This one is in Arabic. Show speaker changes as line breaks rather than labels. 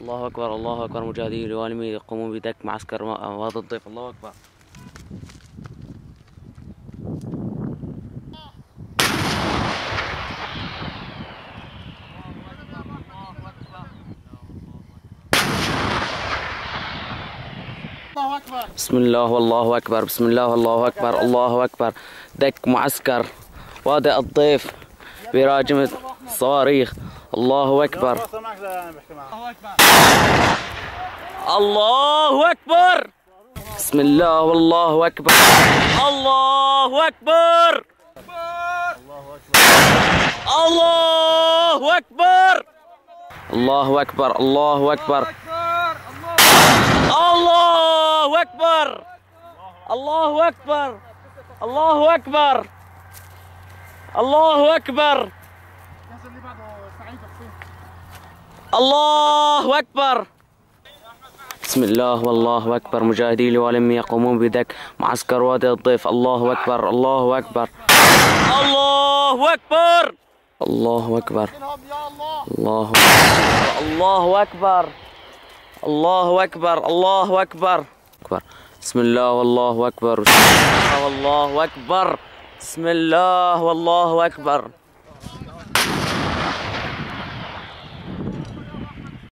الله أكبر الله أكبر. مجاهدين الوالمين يقومون بدك معسكر وهذا الضيف. الله أكبر. بسم الله والله أكبر بسم الله والله أكبر الله أكبر. دك معسكر. وادي الضيف براجمة صواريخ. الله
اكبر
الله أكبر بسم الله والله أكبر الله أكبر الله أكبر الله أكبر الله أكبر الله أكبر الله أكبر الله أكبر الله أكبر الله أكبر. بسم الله والله أكبر. مجاهدي الوالم يقومون بدك معسكر وادي الضيف. الله أكبر. الله أكبر. الله أكبر. الله أكبر.
الله
الله الله أكبر. الله أكبر. الله أكبر. أكبر. بسم الله والله أكبر. بسم الله والله أكبر. بسم الله والله أكبر.